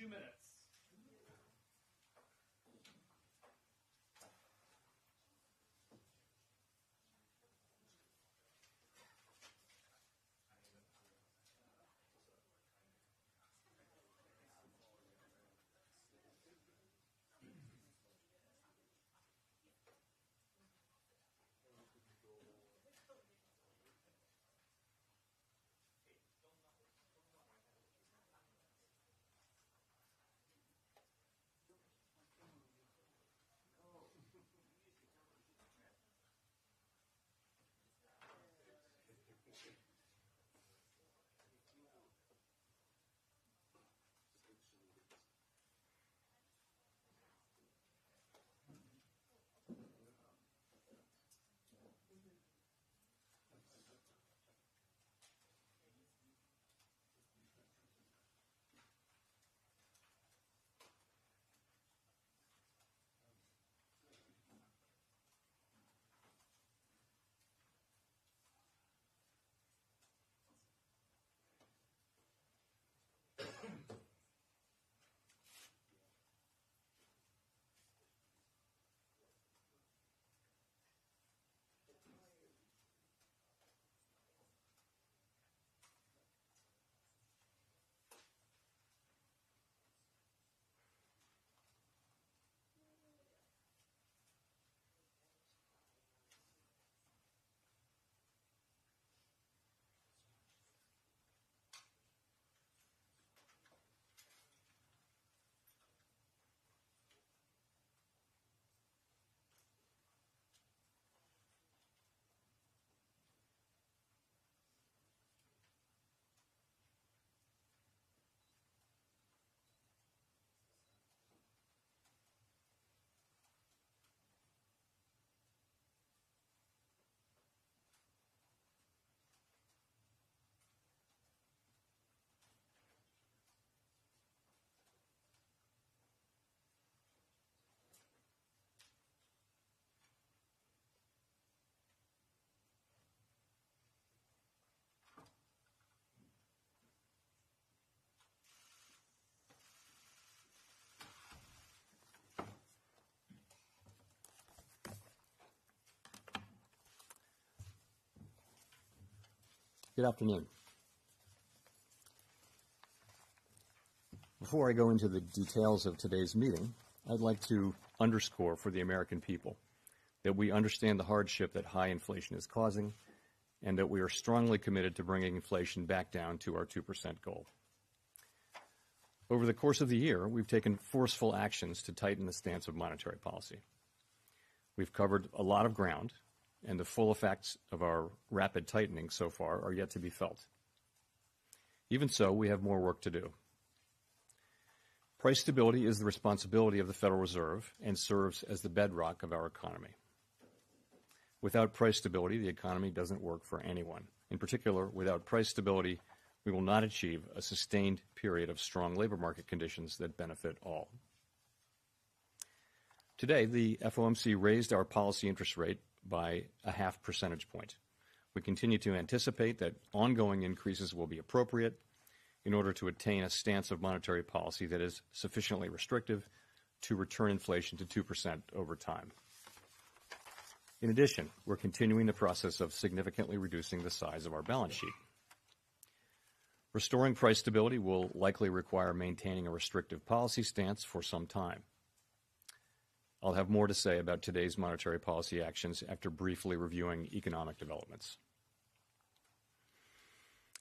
two minutes. Good afternoon. Before I go into the details of today's meeting, I'd like to underscore for the American people that we understand the hardship that high inflation is causing and that we are strongly committed to bringing inflation back down to our 2% goal. Over the course of the year, we've taken forceful actions to tighten the stance of monetary policy. We've covered a lot of ground, and the full effects of our rapid tightening so far are yet to be felt. Even so, we have more work to do. Price stability is the responsibility of the Federal Reserve and serves as the bedrock of our economy. Without price stability, the economy doesn't work for anyone. In particular, without price stability, we will not achieve a sustained period of strong labor market conditions that benefit all. Today, the FOMC raised our policy interest rate by a half percentage point. We continue to anticipate that ongoing increases will be appropriate in order to attain a stance of monetary policy that is sufficiently restrictive to return inflation to 2% over time. In addition, we're continuing the process of significantly reducing the size of our balance sheet. Restoring price stability will likely require maintaining a restrictive policy stance for some time. I'll have more to say about today's monetary policy actions after briefly reviewing economic developments.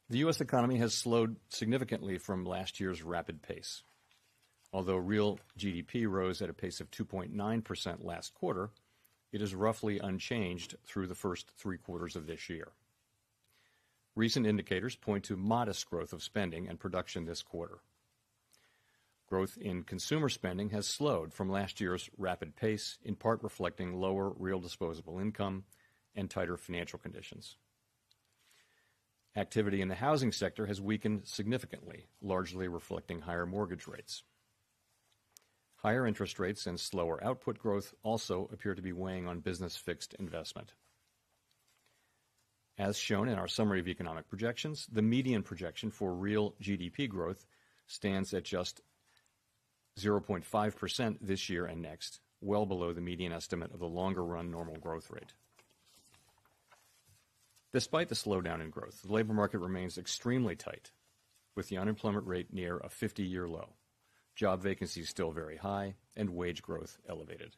The U.S. economy has slowed significantly from last year's rapid pace. Although real GDP rose at a pace of 2.9% last quarter, it is roughly unchanged through the first three quarters of this year. Recent indicators point to modest growth of spending and production this quarter. Growth in consumer spending has slowed from last year's rapid pace, in part reflecting lower real disposable income and tighter financial conditions. Activity in the housing sector has weakened significantly, largely reflecting higher mortgage rates. Higher interest rates and slower output growth also appear to be weighing on business fixed investment. As shown in our summary of economic projections, the median projection for real GDP growth stands at just 0.5% this year and next, well below the median estimate of the longer-run normal growth rate. Despite the slowdown in growth, the labor market remains extremely tight, with the unemployment rate near a 50-year low, job vacancies still very high, and wage growth elevated.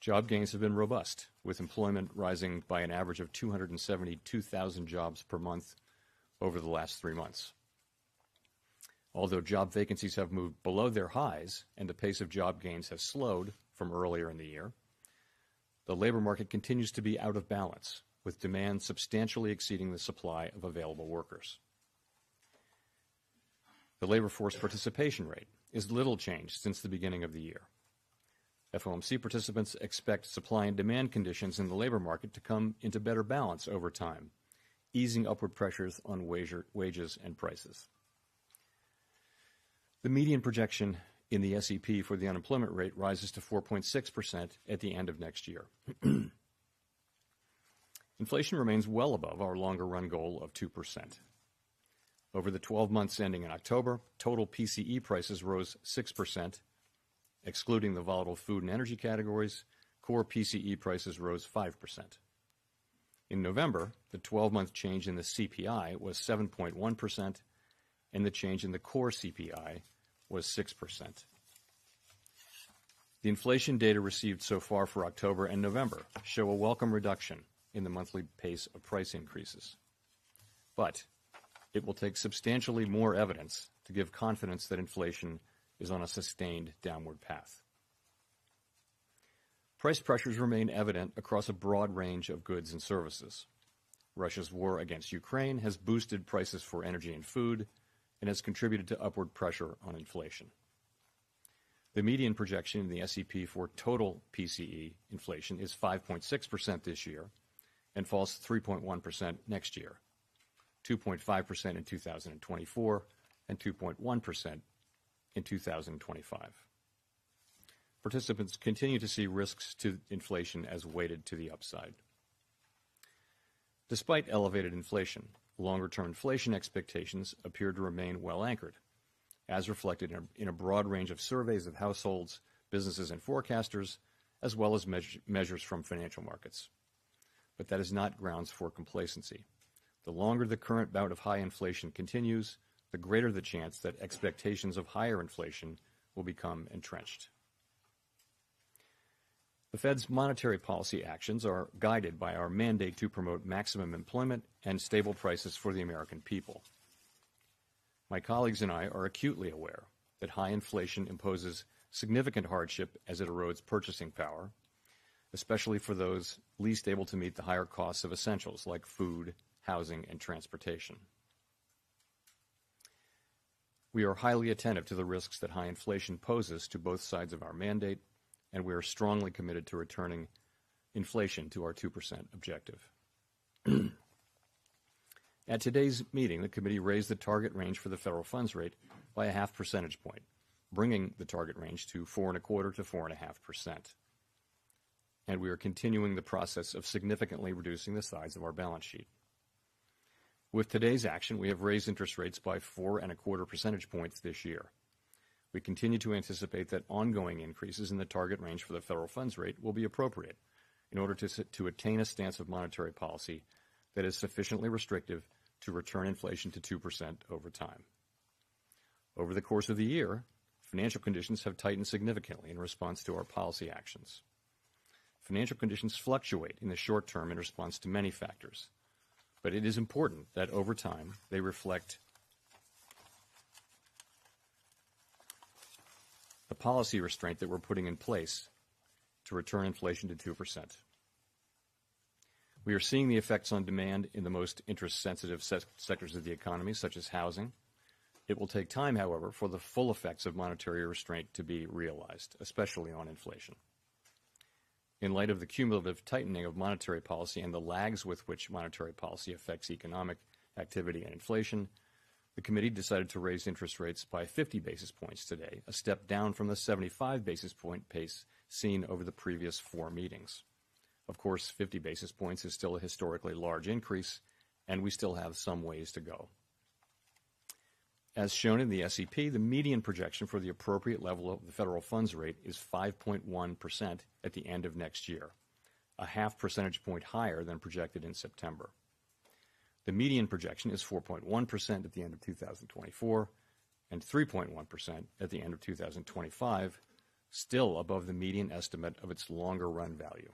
Job gains have been robust, with employment rising by an average of 272,000 jobs per month over the last three months. Although job vacancies have moved below their highs and the pace of job gains has slowed from earlier in the year, the labor market continues to be out of balance, with demand substantially exceeding the supply of available workers. The labor force participation rate is little changed since the beginning of the year. FOMC participants expect supply and demand conditions in the labor market to come into better balance over time, easing upward pressures on wages and prices. The median projection in the SEP for the unemployment rate rises to 4.6% at the end of next year. Inflation remains well above our longer-run goal of 2%. Over the 12 months ending in October, total PCE prices rose 6%, Excluding the volatile food and energy categories, core PCE prices rose 5%. In November, the 12-month change in the CPI was 7.1%, and the change in the core CPI was 6%. The inflation data received so far for October and November show a welcome reduction in the monthly pace of price increases. But it will take substantially more evidence to give confidence that inflation is on a sustained downward path. Price pressures remain evident across a broad range of goods and services. Russia's war against Ukraine has boosted prices for energy and food and has contributed to upward pressure on inflation. The median projection in the SEP for total PCE inflation is 5.6% this year and falls to 3.1% next year, 2.5% in 2024, and 2.1% in 2025. Participants continue to see risks to inflation as weighted to the upside. Despite elevated inflation, longer-term inflation expectations appear to remain well anchored, as reflected in a broad range of surveys of households, businesses, and forecasters, as well as measures from financial markets. But that is not grounds for complacency. The longer the current bout of high inflation continues, the greater the chance that expectations of higher inflation will become entrenched. The Fed's monetary policy actions are guided by our mandate to promote maximum employment and stable prices for the American people. My colleagues and I are acutely aware that high inflation imposes significant hardship as it erodes purchasing power, especially for those least able to meet the higher costs of essentials like food, housing, and transportation. We are highly attentive to the risks that high inflation poses to both sides of our mandate, and we are strongly committed to returning inflation to our 2% objective. At today's meeting, the committee raised the target range for the federal funds rate by a half percentage point, bringing the target range to 4.25% to 4.5%. And we are continuing the process of significantly reducing the size of our balance sheet. With today's action, we have raised interest rates by four and a quarter percentage points this year. We continue to anticipate that ongoing increases in the target range for the federal funds rate will be appropriate in order to attain a stance of monetary policy that is sufficiently restrictive to return inflation to 2% over time. Over the course of the year, financial conditions have tightened significantly in response to our policy actions. Financial conditions fluctuate in the short term in response to many factors, but it is important that over time they reflect the policy restraint that we're putting in place to return inflation to 2%. We are seeing the effects on demand in the most interest-sensitive sectors of the economy, such as housing. It will take time, however, for the full effects of monetary restraint to be realized, especially on inflation. In light of the cumulative tightening of monetary policy and the lags with which monetary policy affects economic activity and inflation, the committee decided to raise interest rates by 50 basis points today, a step down from the 75 basis point pace seen over the previous four meetings. Of course, 50 basis points is still a historically large increase, and we still have some ways to go. As shown in the SEP, the median projection for the appropriate level of the federal funds rate is 5.1% at the end of next year, a half percentage point higher than projected in September. The median projection is 4.1% at the end of 2024 and 3.1% at the end of 2025, still above the median estimate of its longer run value.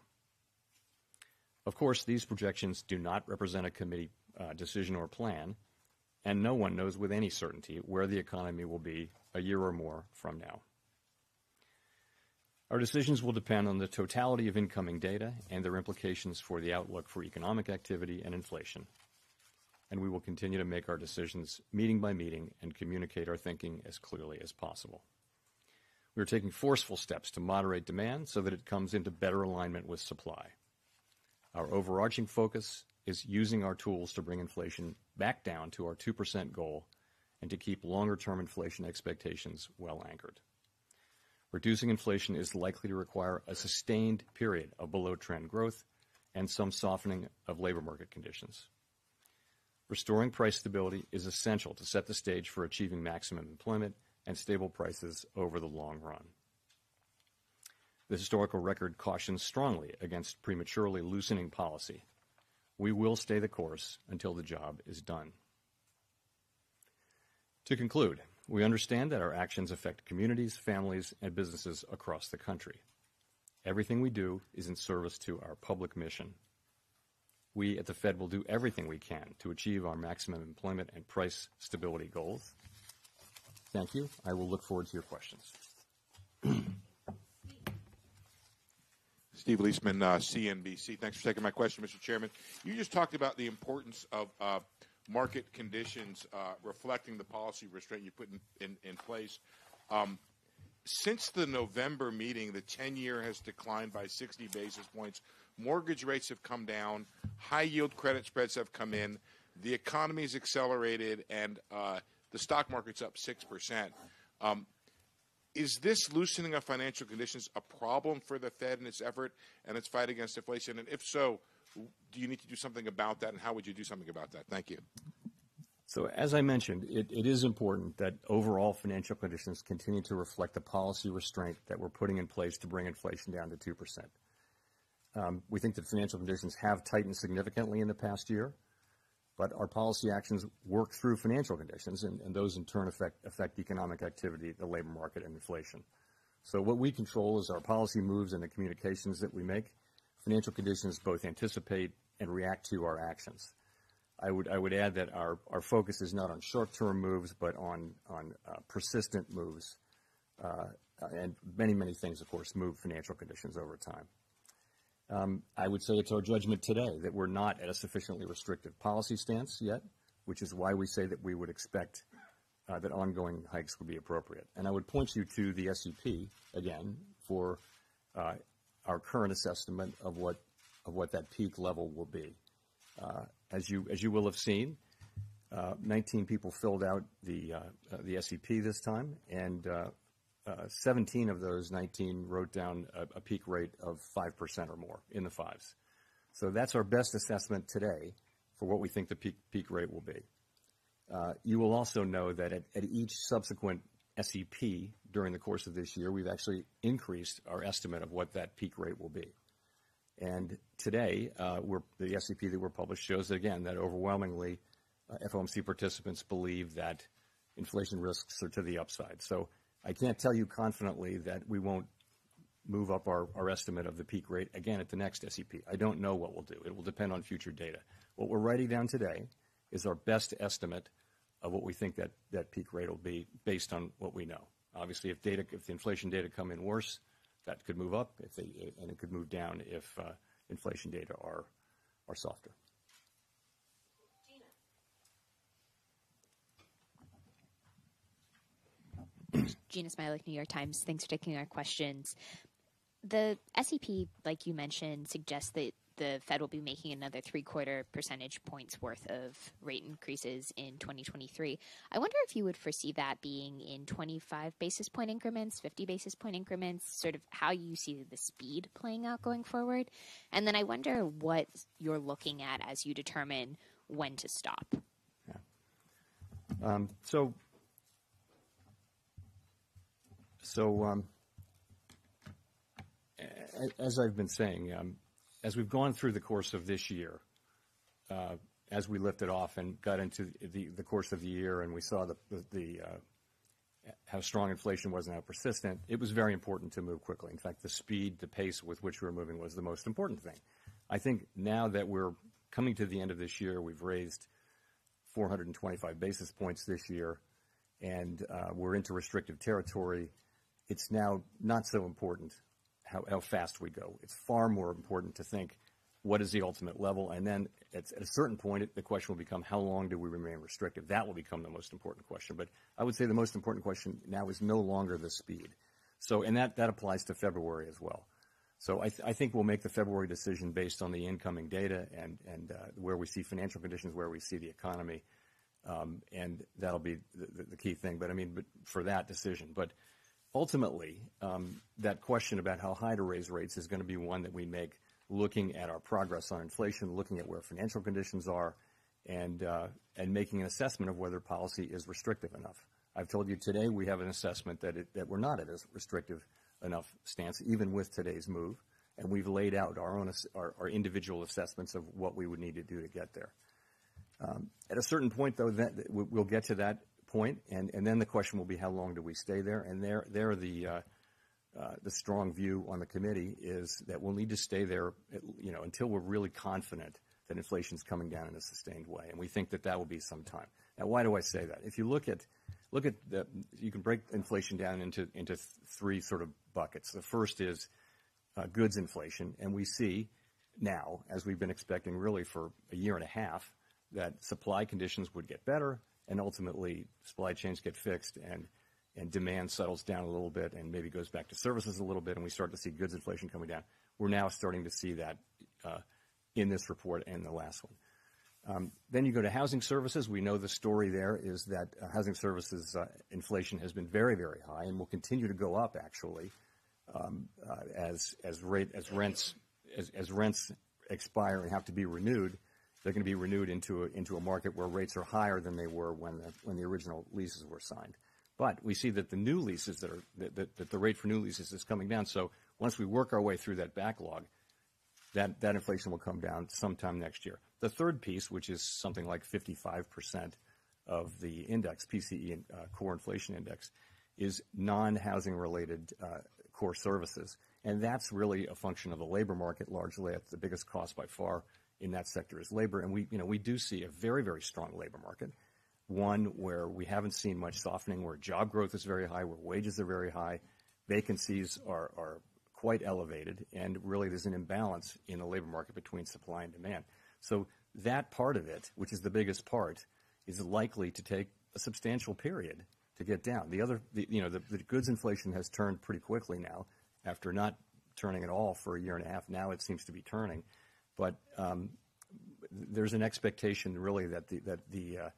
Of course, these projections do not represent a committee uh, decision or plan, and no one knows with any certainty where the economy will be a year or more from now. Our decisions will depend on the totality of incoming data and their implications for the outlook for economic activity and inflation. And we will continue to make our decisions meeting by meeting and communicate our thinking as clearly as possible. We are taking forceful steps to moderate demand so that it comes into better alignment with supply. Our overarching focus is using our tools to bring inflation back down to our 2% goal and to keep longer-term inflation expectations well anchored. Reducing inflation is likely to require a sustained period of below-trend growth and some softening of labor market conditions. Restoring price stability is essential to set the stage for achieving maximum employment and stable prices over the long run. The historical record cautions strongly against prematurely loosening policy. We will stay the course until the job is done. To conclude, we understand that our actions affect communities, families, and businesses across the country. Everything we do is in service to our public mission. We at the Fed will do everything we can to achieve our maximum employment and price stability goals. Thank you. I will look forward to your questions. Steve Liesman, uh, CNBC. Thanks for taking my question, Mr. Chairman. You just talked about the importance of uh, market conditions uh, reflecting the policy restraint you put in, in, in place. Um, since the November meeting, the 10 year has declined by 60 basis points. Mortgage rates have come down. High yield credit spreads have come in. The economy has accelerated, and uh, the stock market's up 6%. Um, is this loosening of financial conditions a problem for the Fed in its effort and its fight against inflation? And if so, do you need to do something about that, and how would you do something about that? Thank you. So, as I mentioned, it, it is important that overall financial conditions continue to reflect the policy restraint that we're putting in place to bring inflation down to 2%. Um, we think that financial conditions have tightened significantly in the past year. But our policy actions work through financial conditions, and, and those in turn affect, affect economic activity, the labor market, and inflation. So what we control is our policy moves and the communications that we make. Financial conditions both anticipate and react to our actions. I would, I would add that our, our focus is not on short-term moves, but on, on uh, persistent moves. Uh, and many, many things, of course, move financial conditions over time. Um, I would say it's our judgment today that we're not at a sufficiently restrictive policy stance yet, which is why we say that we would expect uh, that ongoing hikes would be appropriate. And I would point you to the SEP again for uh, our current assessment of what of what that peak level will be. Uh, as you as you will have seen, 19 people filled out the the SEP this time, and uh, 17 of those 19 wrote down a peak rate of 5% or more in the fives. So that's our best assessment today for what we think the peak peak rate will be. Uh, you will also know that at each subsequent SEP during the course of this year, we've actually increased our estimate of what that peak rate will be. And today, uh, the SEP that we're published shows again, that overwhelmingly FOMC participants believe that inflation risks are to the upside. So I can't tell you confidently that we won't move up our, our estimate of the peak rate again at the next SEP. I don't know what we'll do. It will depend on future data. What we're writing down today is our best estimate of what we think that, that peak rate will be based on what we know. Obviously, if data, if the inflation data come in worse, that could move up, if they, and it could move down if uh, inflation data are, are softer. Jeanna Smialek, New York Times. Thanks for taking our questions. The SEP, like you mentioned, suggests that the Fed will be making another three quarter percentage points worth of rate increases in 2023. I wonder if you would foresee that being in 25 basis point increments, 50 basis point increments, sort of how you see the speed playing out going forward. And then I wonder what you're looking at as you determine when to stop. Yeah. Um, so So, um, as I've been saying, um, as we've gone through the course of this year, uh, as we lifted off and got into the, the course of the year and we saw the, the, uh, how strong inflation was and how persistent, it was very important to move quickly. In fact, the speed, the pace with which we were moving was the most important thing. I think now that we're coming to the end of this year, we've raised 425 basis points this year, and uh, we're into restrictive territory. It's now not so important how, how fast we go. It's far more important to think what is the ultimate level, and then at, at a certain point, it, the question will become how long do we remain restrictive? That will become the most important question. But I would say the most important question now is no longer the speed. So, and that, that applies to February as well. So I, th- I think we'll make the February decision based on the incoming data and, and uh, where we see financial conditions, where we see the economy, um, and that'll be the, the, the key thing. But I mean, but for that decision, but ultimately, um, that question about how high to raise rates is going to be one that we make looking at our progress on inflation, looking at where financial conditions are, and uh, and making an assessment of whether policy is restrictive enough. I've told you today we have an assessment that it, that we're not at a restrictive enough stance, even with today's move, and we've laid out our own our, our individual assessments of what we would need to do to get there. Um, at a certain point, though, that we'll get to that point, and, and then the question will be how long do we stay there? And there, there the uh, uh, the strong view on the committee is that we'll need to stay there, you know, until we're really confident that inflation is coming down in a sustained way, and we think that that will be some time. Now, why do I say that? If you look at look at the, you can break inflation down into into three sort of buckets. The first is uh, goods inflation, and we see now, as we've been expecting really for a year and a half, that supply conditions would get better, and ultimately supply chains get fixed, and and demand settles down a little bit and maybe goes back to services a little bit, and we start to see goods inflation coming down. We're now starting to see that uh, in this report and the last one. Um, then you go to housing services. We know the story there is that uh, housing services uh, inflation has been very, very high and will continue to go up actually um, as as rate as rents as, as rents expire and have to be renewed. They're going to be renewed into a, into a market where rates are higher than they were when the when the original leases were signed. But we see that the new leases that are that, that the rate for new leases is coming down. So once we work our way through that backlog, that that inflation will come down sometime next year. The third piece, which is something like 55% of the index, PCE uh, core inflation index, is non-housing related uh, core services. And that's really a function of the labor market largely. At the biggest cost by far in that sector is labor. And we, you know, we do see a very, very strong labor market one where we haven't seen much softening, where job growth is very high, where wages are very high, vacancies are, are quite elevated, and really there's an imbalance in the labor market between supply and demand. So that part of it, which is the biggest part, is likely to take a substantial period to get down. The other, the, you know, the, the goods inflation has turned pretty quickly now after not turning at all for a year and a half. Now it seems to be turning, but um, there's an expectation really that the that the uh,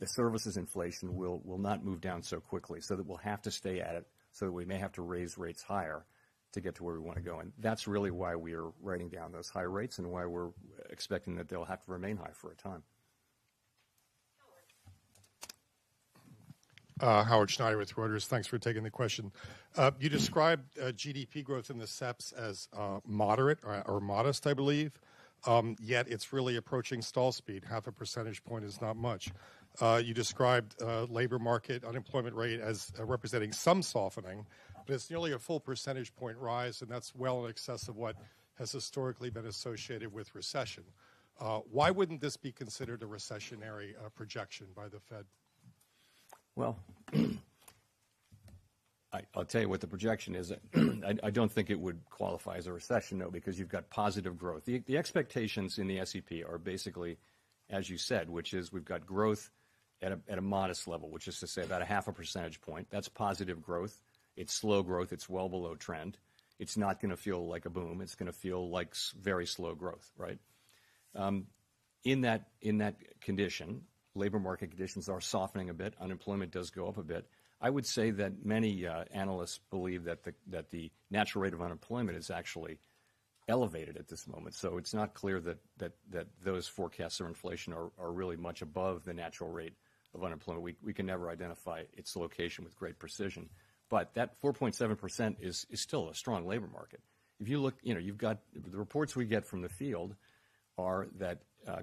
the services inflation will, will not move down so quickly, so that we'll have to stay at it, so that we may have to raise rates higher to get to where we want to go. And that's really why we are writing down those high rates and why we're expecting that they'll have to remain high for a time. Howard Schneider with Reuters. Thanks for taking the question. Uh, you described uh, GDP growth in the SEPs as uh, moderate or, modest, I believe. Um, yet it's really approaching stall speed. Half a percentage point is not much. Uh, you described uh, labor market unemployment rate as uh, representing some softening, but it's nearly a full percentage point rise, and that's well in excess of what has historically been associated with recession. Uh, why wouldn't this be considered a recessionary uh, projection by the Fed? Well, I, will tell you what the projection is. I, I, don't think it would qualify as a recession, no, because you've got positive growth. The, the expectations in the SEP are basically, as you said, which is we've got growth at a, at a modest level, which is to say about a half a percentage point. That's positive growth. It's slow growth. It's well below trend. It's not going to feel like a boom. It's going to feel like very slow growth, right? Um, in that in that condition, labor market conditions are softening a bit. Unemployment does go up a bit. I would say that many uh, analysts believe that the that the natural rate of unemployment is actually elevated at this moment. So it's not clear that those forecasts of inflation are, really much above the natural rate of unemployment. We, we can never identify its location with great precision. But that 4.7% is, is still a strong labor market. If you look, you know, you've got the reports we get from the field are that uh,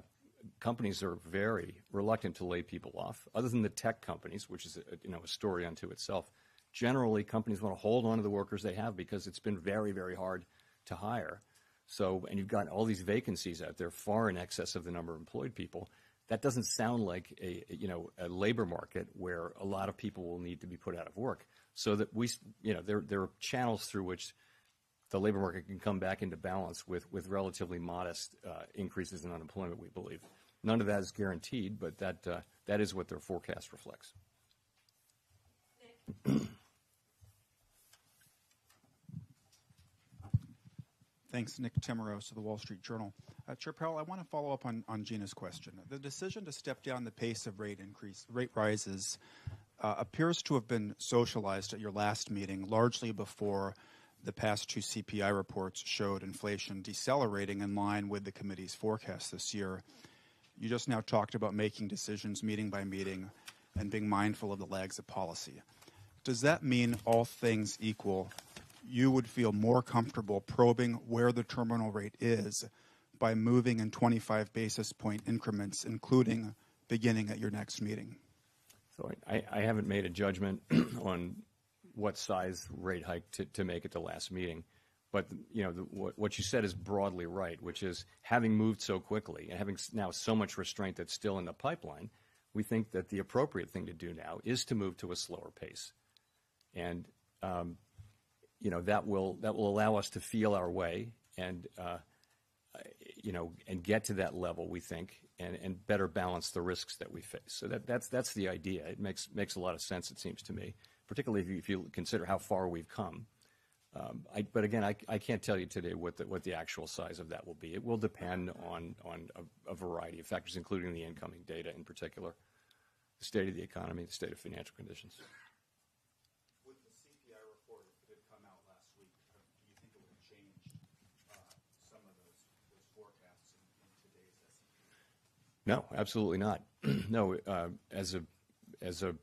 companies are very reluctant to lay people off, other than the tech companies, which is a, you know a story unto itself. Generally, companies want to hold on to the workers they have because it's been very, very hard to hire. So, and you've got all these vacancies out there, far in excess of the number of employed people. That doesn't sound like a you know a labor market where a lot of people will need to be put out of work. So that we, you know, there there are channels through which the labor market can come back into balance with, with relatively modest uh, increases in unemployment, we believe. None of that is guaranteed, but that, uh, that is what their forecast reflects. Thanks, Nick Timiraos of the Wall Street Journal. Uh, Chair Powell, I want to follow up on, on Jeanna's question. The decision to step down the pace of rate increase, rate rises, uh, appears to have been socialized at your last meeting, largely before the past two CPI reports showed inflation decelerating in line with the committee's forecast this year. You just now talked about making decisions meeting by meeting and being mindful of the lags of policy. Does that mean all things equal, you would feel more comfortable probing where the terminal rate is by moving in 25 basis point increments, including beginning at your next meeting? So I, I haven't made a judgment on what size rate hike to, to make at the last meeting. But you know the, what, what you said is broadly right, which is having moved so quickly and having now so much restraint that's still in the pipeline, we think that the appropriate thing to do now is to move to a slower pace, and um, you know that will that will allow us to feel our way and uh, you know and get to that level we think and, and better balance the risks that we face. So that, that's that's the idea. It makes makes a lot of sense. It seems to me particularly if you, if you consider how far we've come. Um, I, but again, I, I, can't tell you today what the, what the actual size of that will be. It will depend on, on a, variety of factors, including the incoming data in particular, the state of the economy, the state of financial conditions. With the CPI report, if it had come out last week, do you think it would have changed uh, some of those, those forecasts in, in today's SEP? No, absolutely not. no, uh, as a as a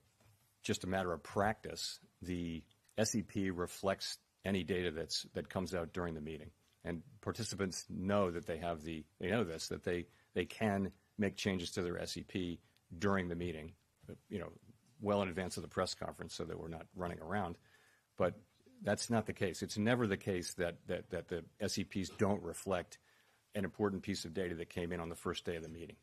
just a matter of practice, the SEP reflects any data that's that comes out during the meeting, and participants know that they have the they know this that they they can make changes to their SEP during the meeting, you know, well in advance of the press conference, so that we're not running around. But that's not the case. It's never the case that that that the SEPs don't reflect an important piece of data that came in on the first day of the meeting.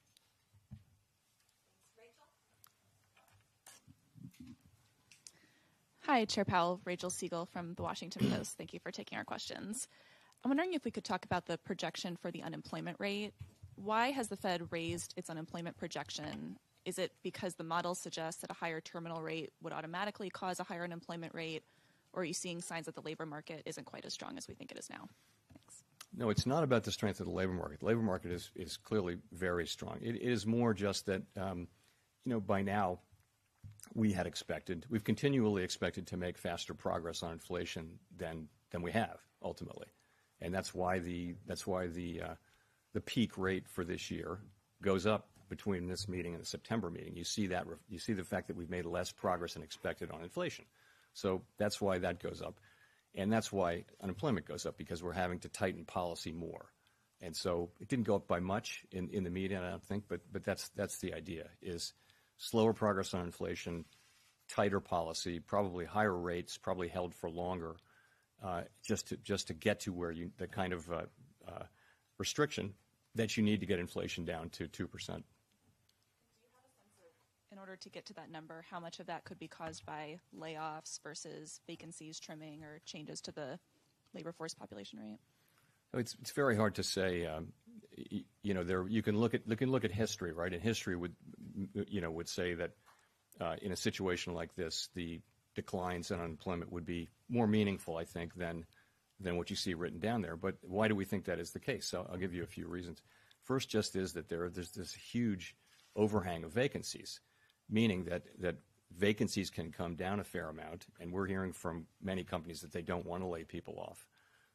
Hi, Chair Powell. Rachel Siegel from the Washington Post. Thank you for taking our questions. I'm wondering if we could talk about the projection for the unemployment rate. Why has the Fed raised its unemployment projection? Is it because the model suggests that a higher terminal rate would automatically cause a higher unemployment rate? Or are you seeing signs that the labor market isn't quite as strong as we think it is now? Thanks. No, it's not about the strength of the labor market. The labor market is, is clearly very strong. it, it is more just that, um, you know, by now, we had expected. We've continually expected to make faster progress on inflation than than we have ultimately, and that's why the that's why the uh, the peak rate for this year goes up between this meeting and the September meeting. You see that you see the fact that we've made less progress than expected on inflation, so that's why that goes up, and that's why unemployment goes up because we're having to tighten policy more. And so it didn't go up by much in, the meeting, I don't think, but but that's that's the idea is slower progress on inflation, tighter policy, probably higher rates, probably held for longer, uh, just to just to get to where you the kind of uh, uh, restriction that you need to get inflation down to two percent. In order to get to that number, how much of that could be caused by layoffs versus vacancies trimming or changes to the labor force population rate? It's, it's very hard to say. You know, there you can look at you can look at history, right? And history would you know, would say that uh, in a situation like this, the declines in unemployment would be more meaningful, I think, than than what you see written down there. But why do we think that is the case? So I'll give you a few reasons. First, just is that there there's this huge overhang of vacancies, meaning that that vacancies can come down a fair amount, and we're hearing from many companies that they don't want to lay people off,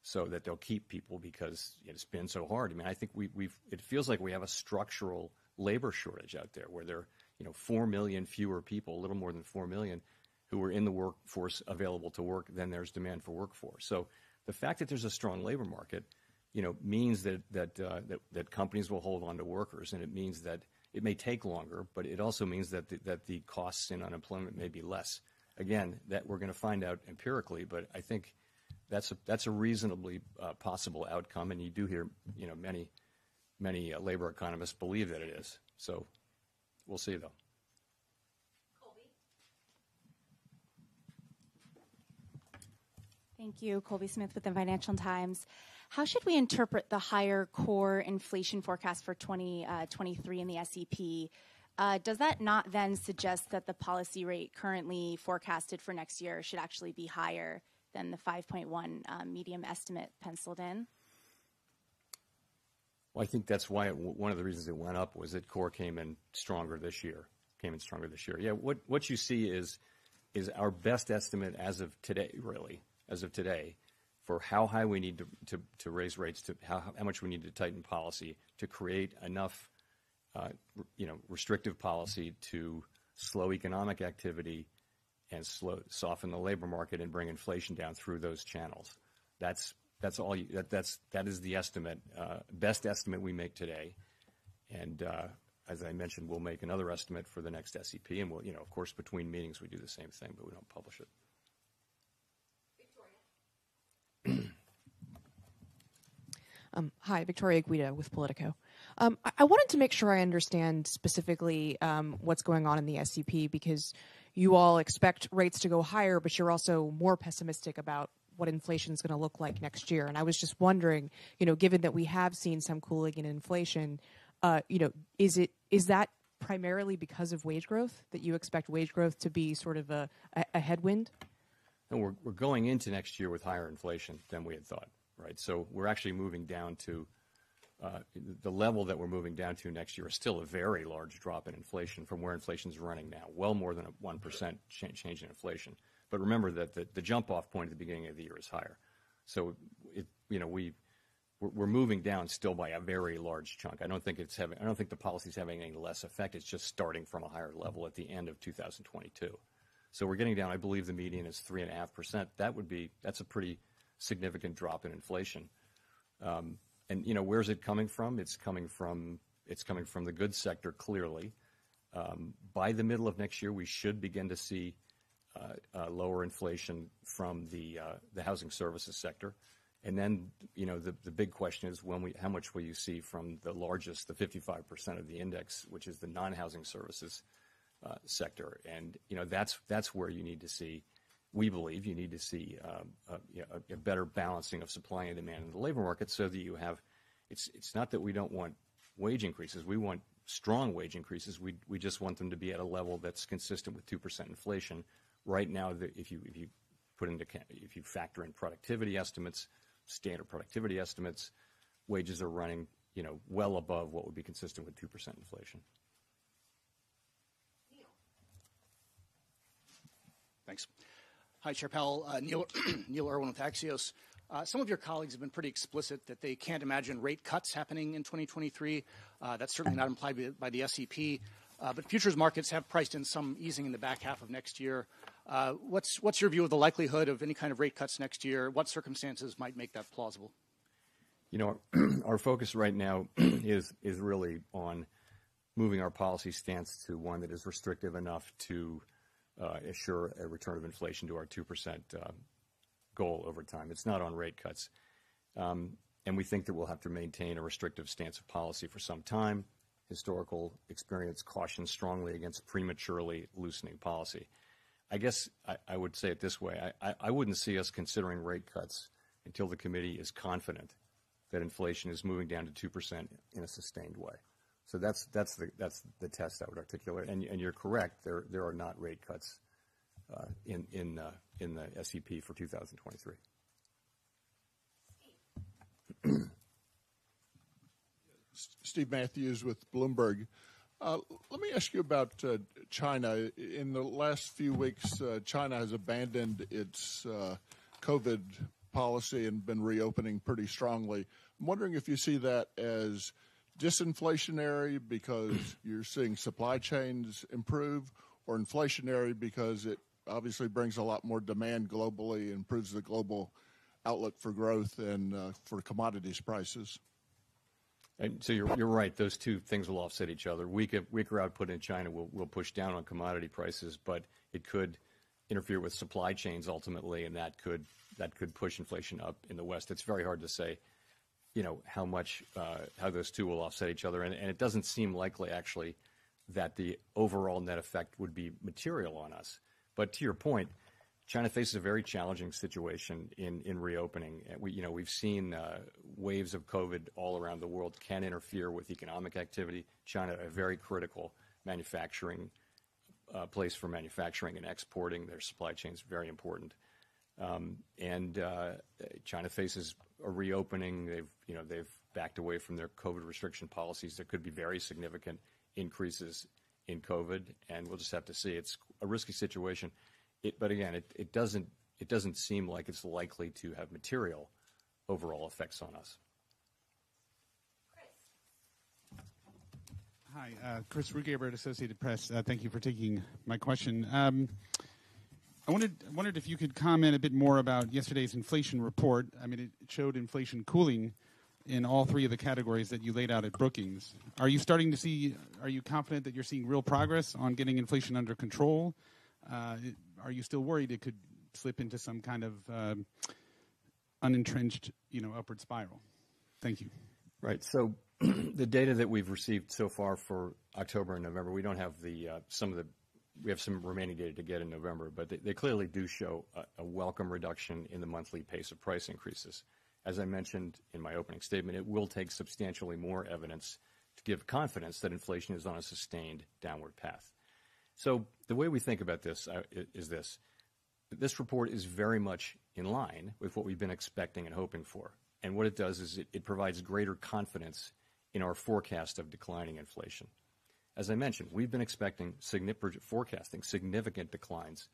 so that they'll keep people because it's been so hard. I mean, I think we, we've it feels like we have a structural labor shortage out there where there are, you know, 4 million fewer people, a little more than 4 million, who are in the workforce available to work, then there's demand for workforce. So the fact that there's a strong labor market, you know, means that that, uh, that that companies will hold on to workers, and it means that it may take longer, but it also means that the, that the costs in unemployment may be less. Again, that we're going to find out empirically, but I think that's a, that's a reasonably uh, possible outcome, and you do hear, you know, many many uh, labor economists believe that it is. So we'll see, though. Colby. Thank you. Colby Smith with the Financial Times. How should we interpret the higher core inflation forecast for 2023 uh, in the SEP? Uh, does that not then suggest that the policy rate currently forecasted for next year should actually be higher than the 5.1 um, medium estimate penciled in? Well, I think that's why it, one of the reasons it went up was that core came in stronger this year. Came in stronger this year. Yeah, what what you see is is our best estimate as of today, really, as of today, for how high we need to, to, to raise rates, to how, how much we need to tighten policy to create enough, uh, you know, restrictive policy to slow economic activity and slow, soften the labor market and bring inflation down through those channels. That's that's all. You, that, that's that is the estimate, uh, best estimate we make today, and uh, as I mentioned, we'll make another estimate for the next SEP, and we'll, you know, of course, between meetings we do the same thing, but we don't publish it. Um, hi, Victoria Guida with Politico. Um, I-, I, wanted to make sure I understand specifically um, what's going on in the SEP because you all expect rates to go higher, but you're also more pessimistic about what inflation is going to look like next year. And I was just wondering, you know, given that we have seen some cooling in inflation, uh, you know, is it is that primarily because of wage growth that you expect wage growth to be sort of a, a, a headwind? And we're, we're going into next year with higher inflation than we had thought, right? So we're actually moving down to Uh, the level that we're moving down to next year is still a very large drop in inflation from where inflation is running now, well more than a 1% change in inflation. But remember that the, the jump off point at the beginning of the year is higher. So, it, you know, we, we're, moving down still by a very large chunk. I don't think it's having, I don't think the policy is having any less effect. It's just starting from a higher level at the end of 2022. So we're getting down. I believe the median is three and a half percent. That would be that's a pretty significant drop in inflation. Um, And you know where's it coming from? It's coming from it's coming from the goods sector clearly. Um, by the middle of next year, we should begin to see uh, uh, lower inflation from the uh, the housing services sector. And then, you know, the, big question is when we, how much will you see from the largest, the 55% of the index, which is the non-housing services sector. And, you know, that's, that's where you need to see, we believe you need to see um, a, a, better balancing of supply and demand in the labor market so that you have, it's, it's not that we don't want wage increases. We want strong wage increases. We, we just want them to be at a level that's consistent with 2% inflation. Right now, the, if you, if you put into, if you factor in productivity estimates, standard productivity estimates, wages are running, you know, well above what would be consistent with 2% inflation. Thanks. Hi, Chair Powell. Uh, Neil, Neil Irwin with Axios. Uh, some of your colleagues have been pretty explicit that they can't imagine rate cuts happening in 2023. Uh, that's certainly not implied by, by the SEP. Uh, but futures markets have priced in some easing in the back half of next year. Uh, what's, what's your view of the likelihood of any kind of rate cuts next year? What circumstances might make that plausible? You know, our focus right now is is really on moving our policy stance to one that is restrictive enough to assure a return of inflation to our 2% uh, goal over time. It's not on rate cuts. Um, and we think that we'll have to maintain a restrictive stance of policy for some time. Historical experience cautions strongly against prematurely loosening policy. I guess I, would say it this way. I, I, wouldn't see us considering rate cuts until the committee is confident that inflation is moving down to 2% in a sustained way. So that's that's the that's the test I would articulate. And, and you're correct. There there are not rate cuts uh, in in uh, in the SEP for 2023. Steve Matthews with Bloomberg. Uh, let me ask you about China. In the last few weeks, China has abandoned its COVID policy and been reopening pretty strongly. I'm wondering if you see that as disinflationary because you're seeing supply chains improve, or inflationary because it obviously brings a lot more demand globally, improves the global outlook for growth and uh, for commodities prices. And so you're, you're right. Those two things will offset each other. Weaker, weaker output in China will, will push down on commodity prices, but it could interfere with supply chains ultimately, and that could that could push inflation up in the West. It's very hard to say, you know, how much uh, how those two will offset each other, and, and it doesn't seem likely actually that the overall net effect would be material on us. But to your point, China faces a very challenging situation in, in reopening. We, you know, we've seen uh, waves of COVID all around the world can interfere with economic activity. China, a very critical manufacturing uh, place for manufacturing and exporting. Their supply chain is very important. Um, and uh, China faces a reopening. They've, you know, they've backed away from their COVID restriction policies. There could be very significant increases in COVID, and we'll just have to see. It's a risky situation. It, but again, it, it doesn't it doesn't seem like it's likely to have material overall effects on us. Hi, uh, Chris Rugaber at Associated Press. Uh, thank you for taking my question. Um, I wondered if you could comment a bit more about yesterday's inflation report. I mean, it showed inflation cooling in all three of the categories that you laid out at Brookings. Are you starting to see? Are you confident that you're seeing real progress on getting inflation under control? Uh, are you still worried it could slip into some kind of um, unentrenched, you know, upward spiral? Thank you. Right. So the data that we've received so far for October and November, we don't have the uh, some of the we have some remaining data to get in November, but they, they clearly do show a, a, welcome reduction in the monthly pace of price increases. As I mentioned in my opening statement, it will take substantially more evidence to give confidence that inflation is on a sustained downward path. So the way we think about this uh, is this. This report is very much in line with what we've been expecting and hoping for. And what it does is it, it provides greater confidence in our forecast of declining inflation. As I mentioned, we've been expecting significant, forecasting significant declines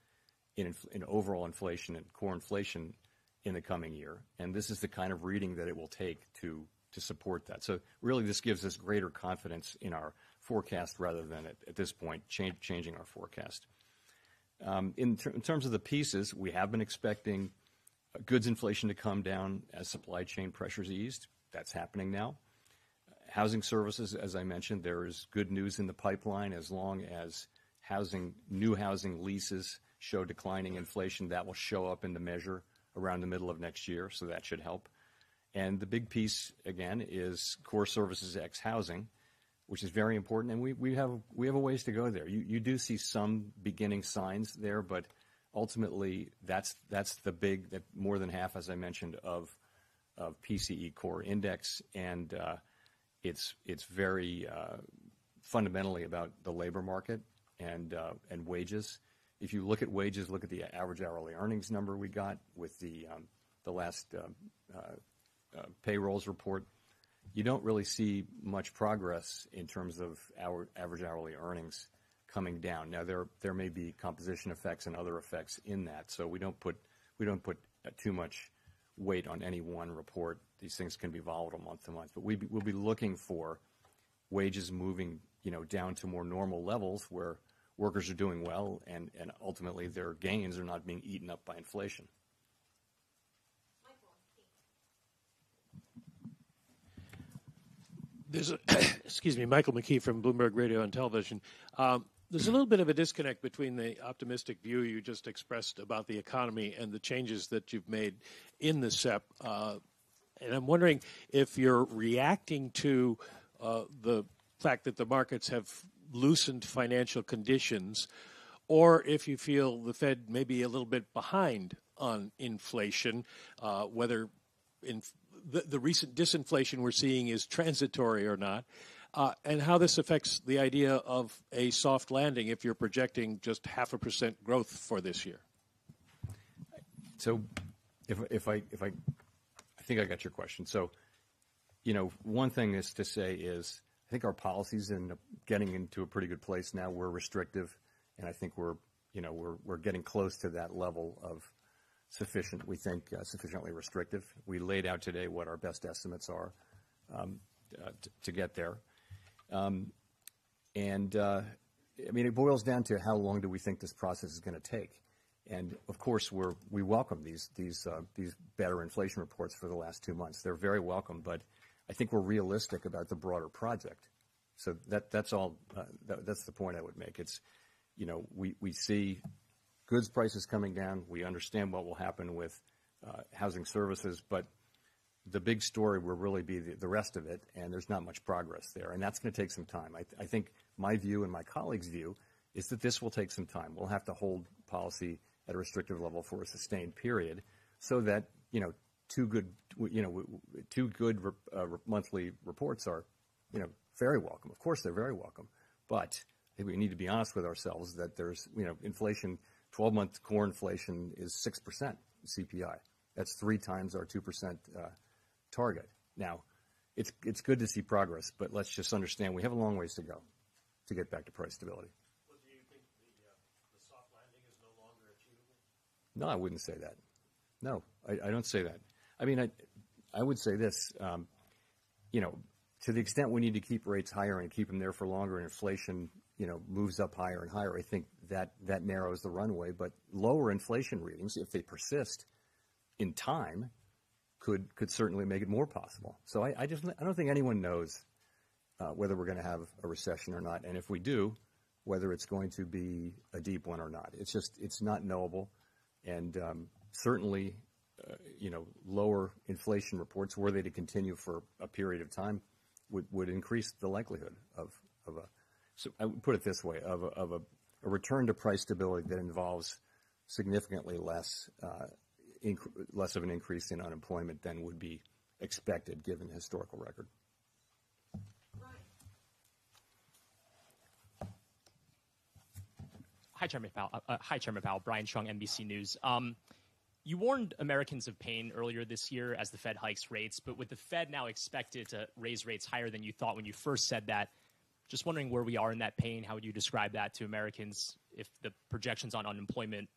in, in overall inflation and core inflation in the coming year. And this is the kind of reading that it will take to, to support that. So really this gives us greater confidence in our forecast rather than at, this point changing our forecast. Um, in, ter- in, terms of the pieces, we have been expecting goods inflation to come down as supply chain pressures eased. That's happening now. Housing services, as I mentioned, there is good news in the pipeline as long as housing, new housing leases show declining inflation. That will show up in the measure around the middle of next year, so that should help. And the big piece, again, is core services ex housing which is very important. And we, we have we have a ways to go there. You you do see some beginning signs there, but ultimately that's that's the big that more than half, as I mentioned, of of PCE core index, and uh, it's it's very uh, fundamentally about the labor market and uh, and wages. If you look at wages, look at the average hourly earnings number we got with the um, the last uh, payrolls report you don't really see much progress in terms of our average hourly earnings coming down. Now, there there may be composition effects and other effects in that, so we don't put we don't put too much weight on any one report. These things can be volatile month to month, but we we'll be looking for wages moving, you know, down to more normal levels where workers are doing well and, ultimately their gains are not being eaten up by inflation. A, excuse me, Michael McKee from Bloomberg Radio and Television. Um, there's a little bit of a disconnect between the optimistic view you just expressed about the economy and the changes that you've made in the SEP. And I'm wondering if you're reacting to uh, the fact that the markets have loosened financial conditions, or if you feel the Fed may be a little bit behind on inflation, uh, whether in the, the recent disinflation we're seeing is transitory or not, uh, and how this affects the idea of a soft landing if you're projecting just half a percent growth for this year. So, if if I if I I think I got your question. So, you know, one thing is to say is I think our policies and getting into a pretty good place now. We're restrictive, and I think we're you know we're we're getting close to that level of sufficient, we think, uh, sufficiently restrictive. We laid out today what our best estimates are um, uh, to get there. Um, and uh, I mean, it boils down to how long do we think this process is going to take? And of course, we welcome these these uh these better inflation reports for the last two months. They're very welcome, but I think we're realistic about the broader project. So that that's all. That's the point I would make. It's, you know, we see goods prices coming down. We understand what will happen with housing services, but the big story will really be the rest of it, and there's not much progress there, and that's gonna take some time. I think my view and my colleagues' view is that this will take some time. We'll have to hold policy at a restrictive level for a sustained period so that, you know, two good you know two good uh, monthly reports are, you know, very welcome. Of course, they're very welcome. But I think we need to be honest with ourselves that there's, you know, inflation, 12-month core inflation is 6% CPI. That's three times our 2% uh, target. Now, it's, it's good to see progress, but let's just understand we have a long ways to go to get back to price stability. Well, do you think the soft landing is no longer achievable? No, I wouldn't say that. No, I don't say that. I mean, I would say this, um, you know, to the extent we need to keep rates higher and keep them there for longer, and inflation, you know, moves up higher and higher, I think that that narrows the runway. But lower inflation readings, if they persist in time, could could certainly make it more possible. So I just I don't think anyone knows uh, whether we're gonna have a recession or not, and if we do, whether it's going to be a deep one or not. It's just, it's not knowable. And um, certainly, uh, you know, lower inflation reports, were they to continue for a period of time, would increase the likelihood of a... So I would put it this way, of a return to price stability that involves significantly less uh, less of an increase in unemployment than would be expected, given the historical record. Uh, uh, hi, Chairman Powell. Brian Cheung, NBC News. Um, you warned Americans of pain earlier this year as the Fed hikes rates, but with the Fed now expected to raise rates higher than you thought when you first said that, just wondering where we are in that pain. How would you describe that to Americans if the projections on unemployment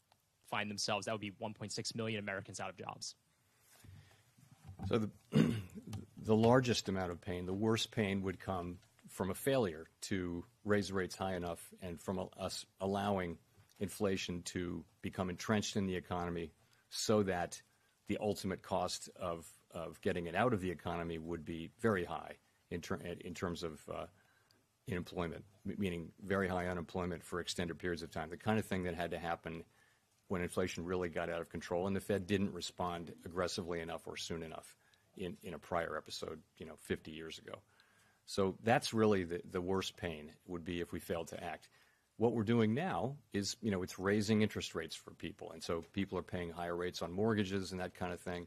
find themselves? That would be 1.6 million Americans out of jobs. So the, the largest amount of pain, the worst pain, would come from a failure to raise rates high enough and from us allowing inflation to become entrenched in the economy so that the ultimate cost of of getting it out of the economy would be very high in terms of uh, employment, meaning very high unemployment for extended periods of time. The kind of thing that had to happen when inflation really got out of control, and the Fed didn't respond aggressively enough or soon enough in, in a prior episode, you know, 50 years ago. So that's really the worst pain, would be if we failed to act. What we're doing now is, you know, it's raising interest rates for people, and so people are paying higher rates on mortgages and that kind of thing.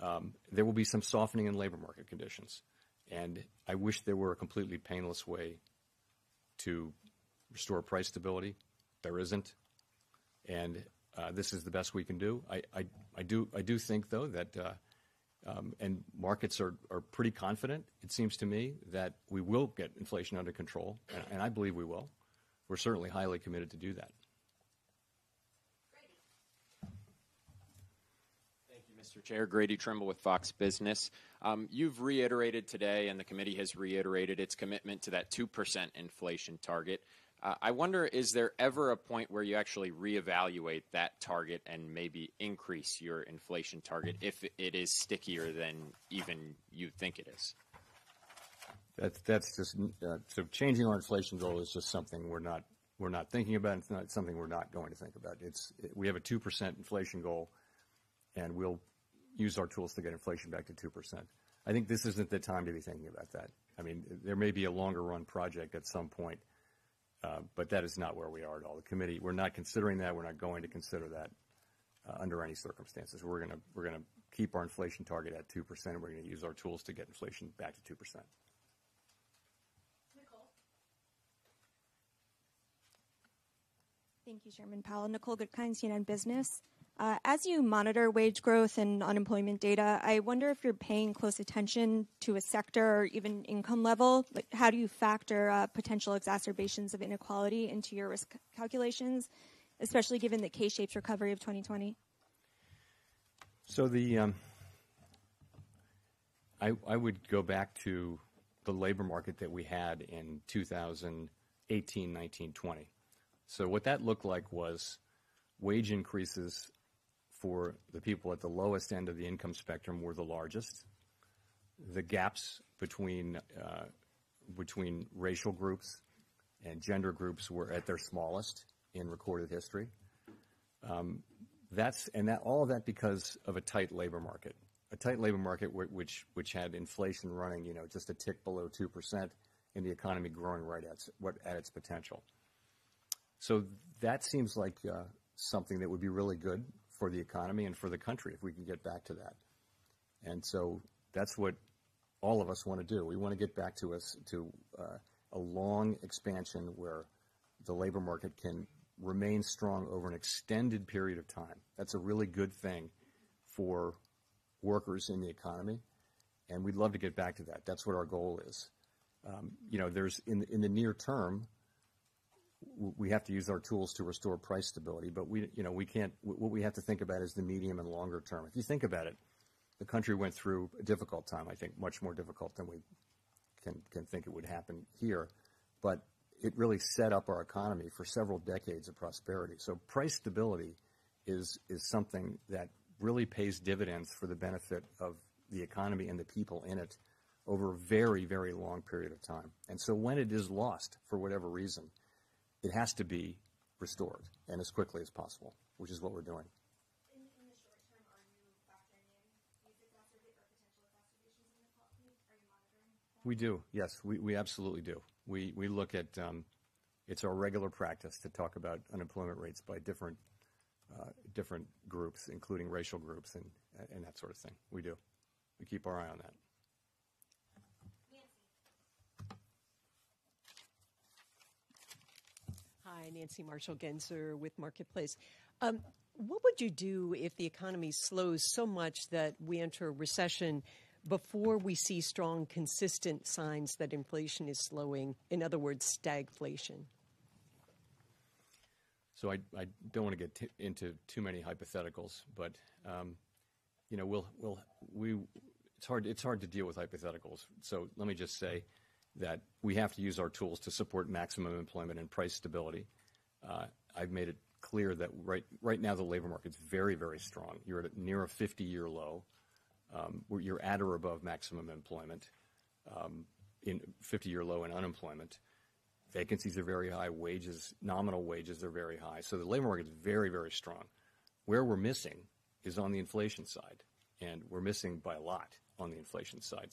Um, there will be some softening in labor market conditions, and I wish there were a completely painless way to restore price stability. There isn't, and uh, this is the best we can do. I I, I, do I do think, though, that uh, Um, and markets are pretty confident, it seems to me, that we will get inflation under control, and I believe we will. We're certainly highly committed to do that. Thank you, Mr. Chair. Grady Trimble with Fox Business. Um, you've reiterated today, and the committee has reiterated its commitment to that 2% inflation target. Uh, I wonder, is there ever a point where you actually reevaluate that target and maybe increase your inflation target if it is stickier than even you think it is? That's just uh, so changing our inflation goal is just something we're not we're not thinking about, it's not something we're not going to think about. It's we have a 2% inflation goal, and we'll use our tools to get inflation back to 2%. I think this isn't the time to be thinking about that. I mean, there may be a longer run project at some point, Uh, but that is not where we are at all. The committee, we're not considering that. We're not going to consider that uh, under any circumstances. We're gonna we're gonna keep our inflation target at 2%, and we're gonna use our tools to get inflation back to 2%. Nicole? Thank you, Chairman Powell. Nicole Goodkind, CNN Business. Uh, as you monitor wage growth and unemployment data, I wonder if you're paying close attention to a sector or even income level. Like, how do you factor uh, potential exacerbations of inequality into your risk calculations, especially given the K-shaped recovery of 2020? So the um, I would go back to the labor market that we had in 2018, 2019, 2020. So what that looked like was wage increases for the people at the lowest end of the income spectrum were the largest. The gaps between uh, between racial groups and gender groups were at their smallest in recorded history. Um, that's and that all of that because of a tight labor market, a tight labor market which which had inflation running, you know, just a tick below two percent, and the economy growing right at what at its potential. So that seems like uh, something that would be really good for the economy and for the country if we can get back to that. And so that's what all of us want to do. We want to get back to us to uh, a long expansion where the labor market can remain strong over an extended period of time. That's a really good thing for workers in the economy, and we'd love to get back to that. That's what our goal is. Um, you know, there's in in the near term, we have to use our tools to restore price stability, but we you know we can't. What we have to think about is the medium and longer term. If you think about it, the country went through a difficult time. I think much more difficult than we can can think it would happen here, but it really set up our economy for several decades of prosperity. So price stability is is something that really pays dividends for the benefit of the economy and the people in it over a very, very long period of time. And so when it is lost for whatever reason, it has to be restored and as quickly as possible, which is what we're doing. We do, yes, we, we absolutely do. We, we look at, um, it's our regular practice to talk about unemployment rates by different, uh, different groups, including racial groups and, and that sort of thing. We do. We keep our eye on that. Hi, Nancy Marshall Genzer with Marketplace. Um, what would you do if the economy slows so much that we enter a recession before we see strong, consistent signs that inflation is slowing? In other words, stagflation. So I, I don't want to get into too many hypotheticals, but um, you know, we'll, we'll, we, it's hard, it's hard to deal with hypotheticals. So let me just say that we have to use our tools to support maximum employment and price stability. Uh, I've made it clear that right, right now the labor market's very, very strong. You're at near a 50-year low. Um, you're at or above maximum employment, um, in 50-year low in unemployment. Vacancies are very high. Wages, nominal wages are very high. So the labor market is very, very strong. Where we're missing is on the inflation side, and we're missing by a lot on the inflation side.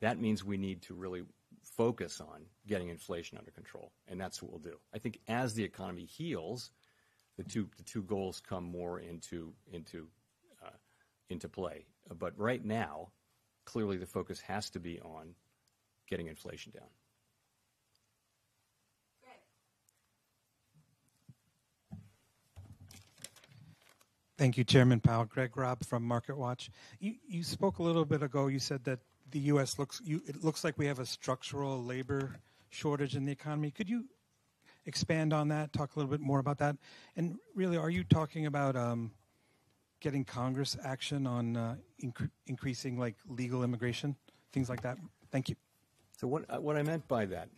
That means we need to really focus on getting inflation under control, and that's what we'll do. I think as the economy heals, the two the two goals come more into into uh, into play. But right now, clearly the focus has to be on getting inflation down. Thank you, Chairman Powell. Greg Robb from MarketWatch. You, you spoke a little bit ago. You said that the U.S. looks you, it looks like we have a structural labor shortage in the economy. Could you expand on that? Talk a little bit more about that. And really, are you talking about um, getting Congress action on uh, inc- increasing like legal immigration, things like that? Thank you. So what uh, what I meant by that,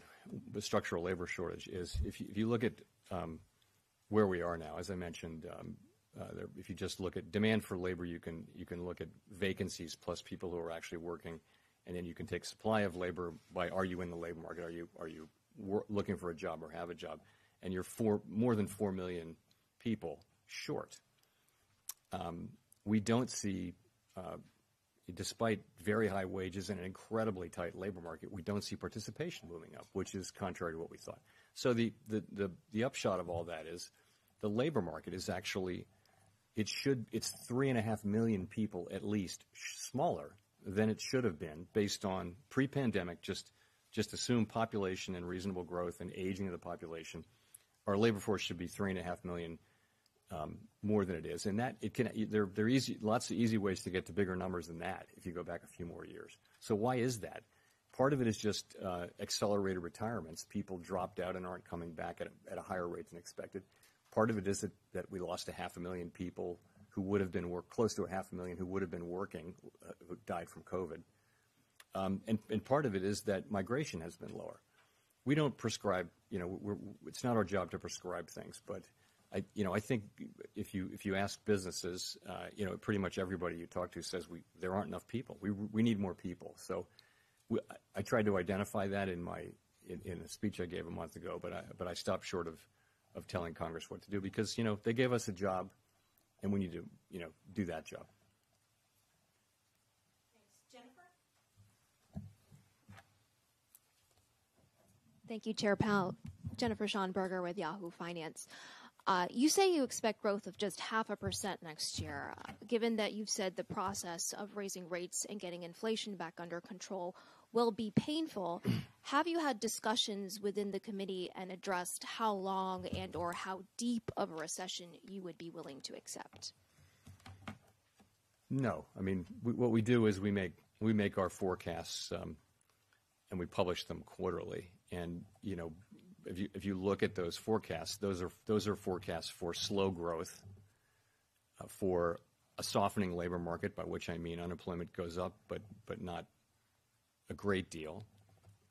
the structural labor shortage, is if you, if you look at um, where we are now, as I mentioned. Um, uh, there, if you just look at demand for labor, you can you can look at vacancies plus people who are actually working, and then you can take supply of labor by are you in the labor market? Are you are you wor- looking for a job or have a job? And you're four, more than four million people short. Um, we don't see, uh, despite very high wages and an incredibly tight labor market, we don't see participation moving up, which is contrary to what we thought. So the the the, the upshot of all that is, the labor market is actually, it should it's three and a half million people at least smaller than it should have been based on pre-pandemic, just just assume population and reasonable growth and aging of the population. Our labor force should be three and a half million um, more than it is, and that it can there are easy lots of easy ways to get to bigger numbers than that if you go back a few more years. So why is that? Part of it is just uh, accelerated retirements. People dropped out and aren't coming back at a, higher rate than expected. Part of it is that we lost a half a million people who would have been work close to a half a million who would have been working uh, who died from COVID. Um, and, and part of it is that migration has been lower. We don't prescribe, you know, it's not our job to prescribe things, but I, you know, I think if you if you ask businesses, uh, you know, pretty much everybody you talk to says we there aren't enough people. We we need more people. So, we, I, tried to identify that in my in, in a speech I gave a month ago, but I but I stopped short of of telling Congress what to do because you know they gave us a job, and we need to you know do that job. Thank you, Chair Powell. Jennifer Schonberger with Yahoo Finance. Uh, you say you expect growth of just half a percent next year. Uh, given that you've said the process of raising rates and getting inflation back under control will be painful, have you had discussions within the committee and addressed how long and or how deep of a recession you would be willing to accept? No, I mean we, what we do is we make we make our forecasts um, and we publish them quarterly. And you know, if you if you look at those forecasts, those are those are forecasts for slow growth, uh, for a softening labor market, by which I mean unemployment goes up, but but not a great deal.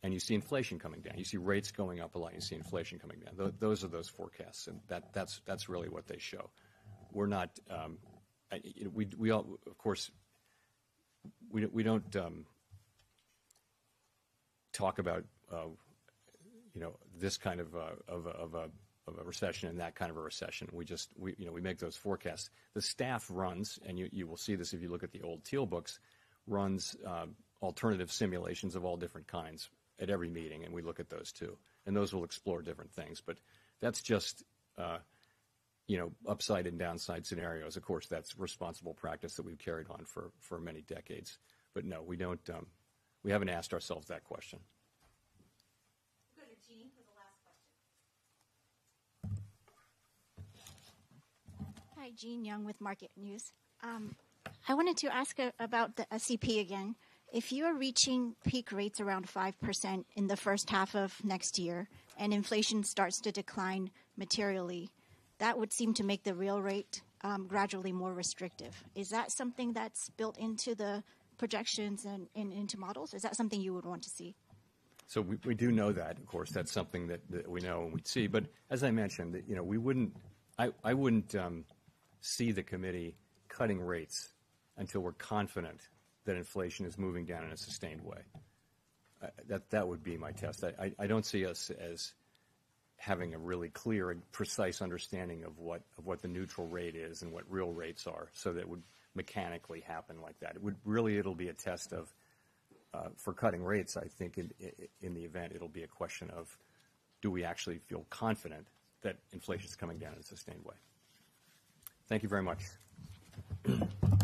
And you see inflation coming down. You see rates going up a lot. You see inflation coming down. Th- those are those forecasts, and that that's that's really what they show. We're not. Um, I, we we all, of course, we we don't um, talk about uh, you know this kind of uh, of, a, of a of a recession and that kind of a recession. We just we you know we make those forecasts. The staff runs, and you you will see this if you look at the old teal books, runs uh, alternative simulations of all different kinds at every meeting, and we look at those too. And those will explore different things, but that's just. Uh, you know, upside and downside scenarios. Of course, that's responsible practice that we've carried on for, for many decades. But no, we don't. Um, we haven't asked ourselves that question. Hi, Jean Yung with Market News. Um, I wanted to ask a, about the SEP again. If you are reaching peak rates around 5% in the first half of next year and inflation starts to decline materially, that would seem to make the real rate um, gradually more restrictive. Is that something that's built into the projections and, and, into models? Is that something you would want to see? So we, we do know that, of course, that's something that, that we know and we'd see. But as I mentioned, you know, we wouldn't, I, I wouldn't um, see the committee cutting rates until we're confident that inflation is moving down in a sustained way. Uh, that that would be my test. I, I, I, don't see us as having a really clear and precise understanding of what of what the neutral rate is and what real rates are, so that would mechanically happen like that. It would really it'll be a test of uh, for cutting rates. I think in, in the event it'll be a question of do we actually feel confident that inflation is coming down in a sustained way. Thank you very much.